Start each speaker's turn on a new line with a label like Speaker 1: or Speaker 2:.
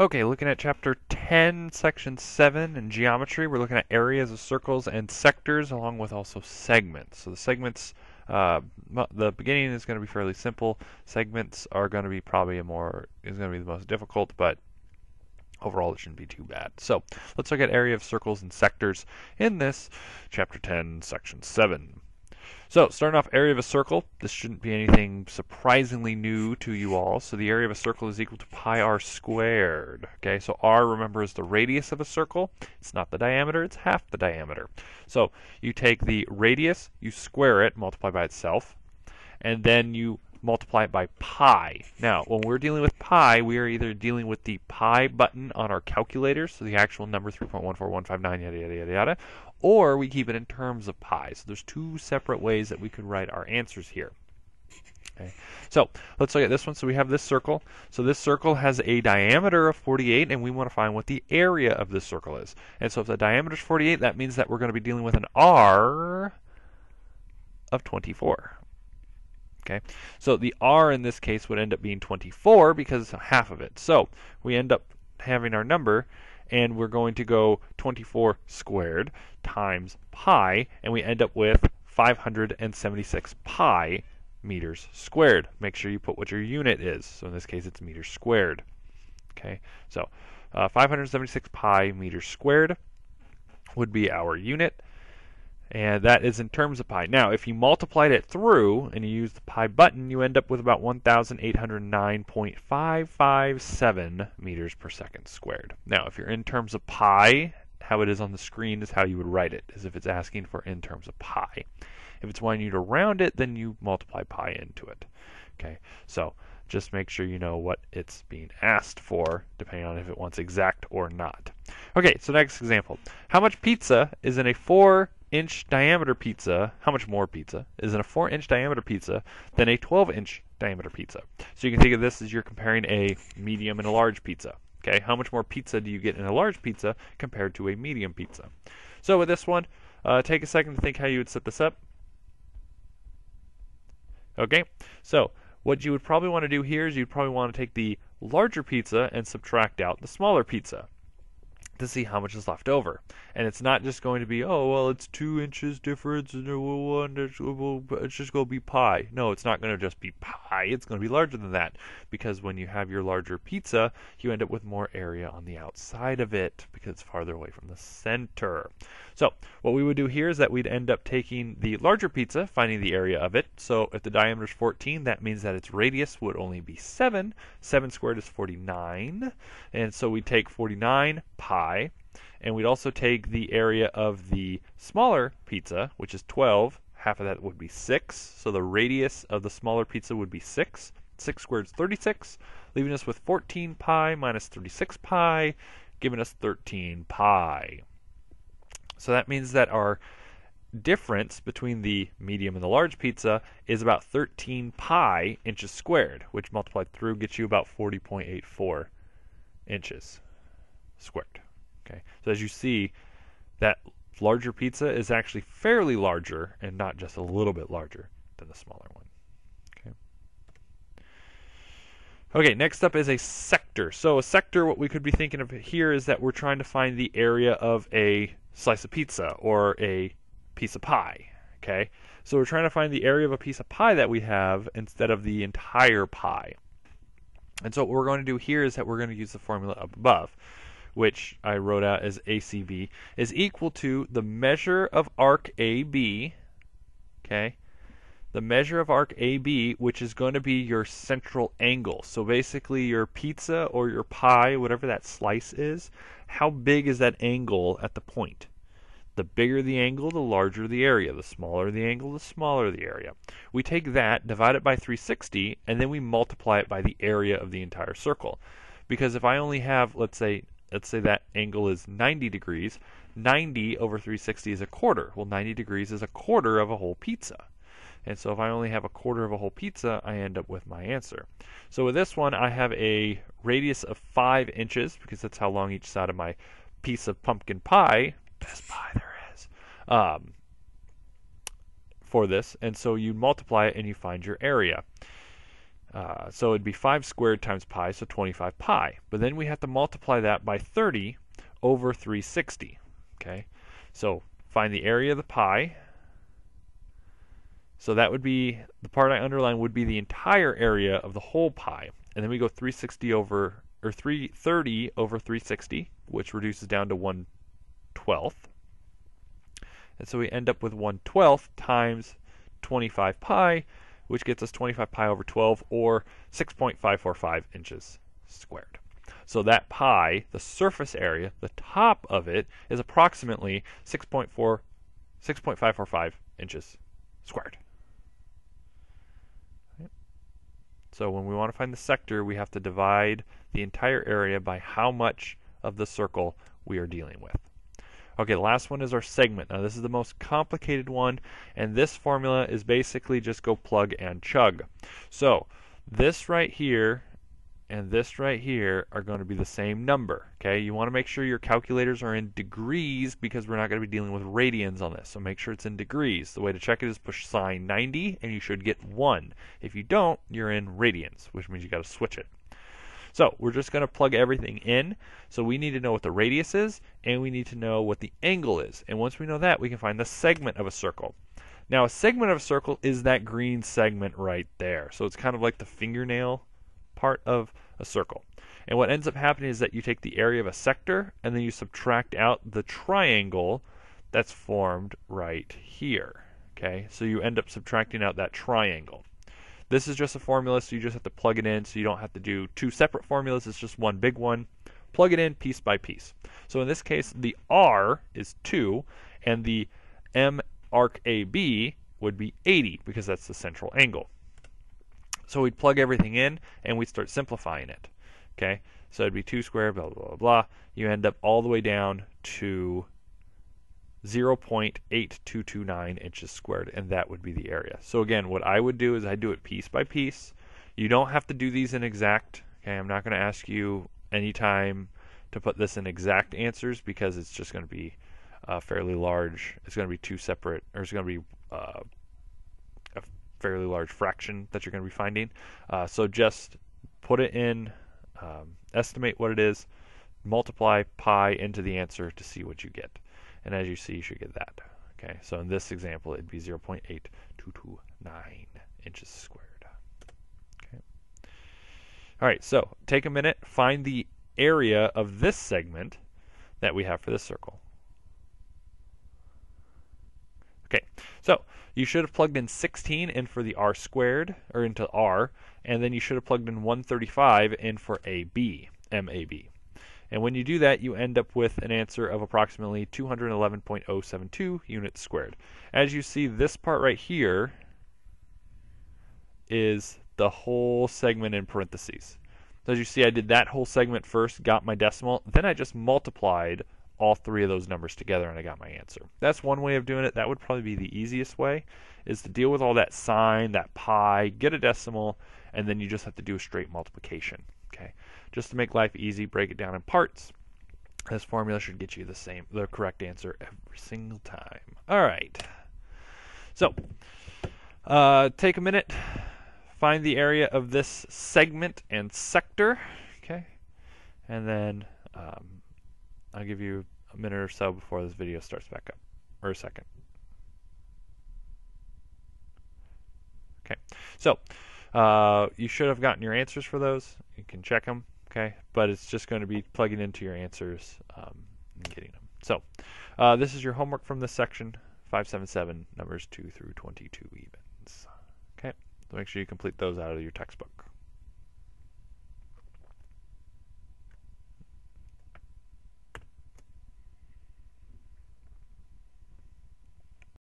Speaker 1: Okay, looking at chapter 10, section 7 in geometry, we're looking at areas of circles and sectors along with also segments. So the segments, uh, the beginning is going to be fairly simple. Segments are going to be probably a more, is going to be the most difficult, but overall it shouldn't be too bad. So let's look at area of circles and sectors in this chapter 10, section 7. So, starting off area of a circle, this shouldn't be anything surprisingly new to you all. So the area of a circle is equal to pi r squared. Okay, so r, remember, is the radius of a circle. It's not the diameter, it's half the diameter. So you take the radius, you square it, multiply by itself, and then you multiply it by pi. Now, when we're dealing with pi, we are either dealing with the pi button on our calculator, so the actual number 3.14159, yada, yada, yada, yada, or we keep it in terms of pi. So there's two separate ways that we could write our answers here. Okay. So let's look at this one. So we have this circle. So this circle has a diameter of 48, and we want to find what the area of this circle is. And so if the diameter is 48, that means that we're going to be dealing with an r of 24. Okay, so the r in this case would end up being 24 because half of it. So we end up having our number, and we're going to go 24 squared times pi, and we end up with 576 pi meters squared. Make sure you put what your unit is. So in this case, it's meters squared. Okay, so uh, 576 pi meters squared would be our unit and that is in terms of pi. Now, if you multiplied it through and you use the pi button, you end up with about 1,809.557 meters per second squared. Now, if you're in terms of pi, how it is on the screen is how you would write it, as if it's asking for in terms of pi. If it's wanting you to round it, then you multiply pi into it. Okay, so just make sure you know what it's being asked for, depending on if it wants exact or not. Okay, so next example. How much pizza is in a 4 inch diameter pizza, how much more pizza is in a 4 inch diameter pizza than a 12 inch diameter pizza? So you can think of this as you're comparing a medium and a large pizza. Okay, how much more pizza do you get in a large pizza compared to a medium pizza? So with this one, uh, take a second to think how you would set this up. Okay, so what you would probably want to do here is you'd probably want to take the larger pizza and subtract out the smaller pizza to see how much is left over. And it's not just going to be, oh, well, it's two inches difference, and it's just going to be pi. No, it's not going to just be pi. It's going to be larger than that. Because when you have your larger pizza, you end up with more area on the outside of it because it's farther away from the center. So what we would do here is that we'd end up taking the larger pizza, finding the area of it. So if the diameter is 14, that means that its radius would only be 7. 7 squared is 49. And so we take 49 pi, and we'd also take the area of the smaller pizza, which is 12. Half of that would be 6. So the radius of the smaller pizza would be 6. 6 squared is 36, leaving us with 14 pi minus 36 pi, giving us 13 pi. So that means that our difference between the medium and the large pizza is about 13 pi inches squared, which multiplied through gets you about 40.84 inches squared. Okay, so as you see, that larger pizza is actually fairly larger and not just a little bit larger than the smaller one. Okay. Okay, next up is a sector. So a sector, what we could be thinking of here is that we're trying to find the area of a slice of pizza or a piece of pie. Okay, so we're trying to find the area of a piece of pie that we have instead of the entire pie. And so what we're going to do here is that we're going to use the formula up above, which I wrote out as ACB, is equal to the measure of arc AB, okay, the measure of arc AB, which is going to be your central angle. So basically your pizza or your pie, whatever that slice is, how big is that angle at the point? The bigger the angle, the larger the area. The smaller the angle, the smaller the area. We take that, divide it by 360, and then we multiply it by the area of the entire circle. Because if I only have, let's say, let's say that angle is 90 degrees, 90 over 360 is a quarter. Well, 90 degrees is a quarter of a whole pizza. And so if I only have a quarter of a whole pizza, I end up with my answer. So with this one, I have a radius of 5 inches, because that's how long each side of my piece of pumpkin pie, best pie there is, um, for this. And so you multiply it and you find your area. Uh, so it'd be 5 squared times pi, so 25 pie. But then we have to multiply that by 30 over 360. Okay, so find the area of the pie. So that would be, the part I underline would be the entire area of the whole pi. And then we go 360 over, or 330 over 360, which reduces down to 1 12th. And so we end up with 1 12th times 25 pi, which gets us 25 pi over 12 or 6.545 inches squared. So that pie, the surface area, the top of it, is approximately 6.4, 6.545 inches squared. So when we want to find the sector, we have to divide the entire area by how much of the circle we are dealing with. Okay, the last one is our segment. Now this is the most complicated one, and this formula is basically just go plug and chug. So this right here and this right here are going to be the same number. Okay, you want to make sure your calculators are in degrees because we're not going to be dealing with radians on this. So make sure it's in degrees. The way to check it is push sine 90 and you should get 1. If you don't, you're in radians, which means you got to switch it. So we're just going to plug everything in. So we need to know what the radius is, and we need to know what the angle is. And once we know that, we can find the segment of a circle. Now, a segment of a circle is that green segment right there. So it's kind of like the fingernail part of a circle. And what ends up happening is that you take the area of a sector, and then you subtract out the triangle that's formed right here. Okay, so you end up subtracting out that triangle. This is just a formula, so you just have to plug it in, so you don't have to do two separate formulas. It's just one big one. Plug it in piece by piece. So in this case, the R is 2, and the M arc AB would be 80, because that's the central angle. So we'd plug everything in, and we'd start simplifying it. Okay, so it'd be 2 squared, blah, blah, blah, blah. You end up all the way down to 0.8229 inches squared, and that would be the area. So again, what I would do is I do it piece by piece. You don't have to do these in exact. Okay, I'm not going to ask you anytime to put this in exact answers because it's just going to be uh, fairly large. It's going to be two separate, or it's going to be uh, a fairly large fraction that you're going to be finding. Uh, so just put it in, um, estimate what it is, multiply pi into the answer to see what you get. And as you see, you should get that. Okay, so in this example, it'd be 0.8229 inches squared. Okay. All right, so take a minute, find the area of this segment that we have for this circle. Okay, so you should have plugged in 16 in for the r squared, or into r, and then you should have plugged in 135 in for AB, MAB. And when you do that, you end up with an answer of approximately 211.072 units squared. As you see, this part right here is the whole segment in parentheses. So as you see, I did that whole segment first, got my decimal, then I just multiplied all three of those numbers together and I got my answer. That's one way of doing it. That would probably be the easiest way, is to deal with all that sine, that pi, get a decimal, and then you just have to do a straight multiplication. Okay, just to make life easy, break it down in parts. This formula should get you the same, the correct answer every single time. All right. So, uh, take a minute, find the area of this segment and sector. Okay, and then um, I'll give you a minute or so before this video starts back up, or a second. Okay, so uh, you should have gotten your answers for those. You can check them, okay? But it's just going to be plugging into your answers um, and getting them. So uh, this is your homework from this section, 577, numbers 2 through 22 evens. Okay, so make sure you complete those out of your textbook.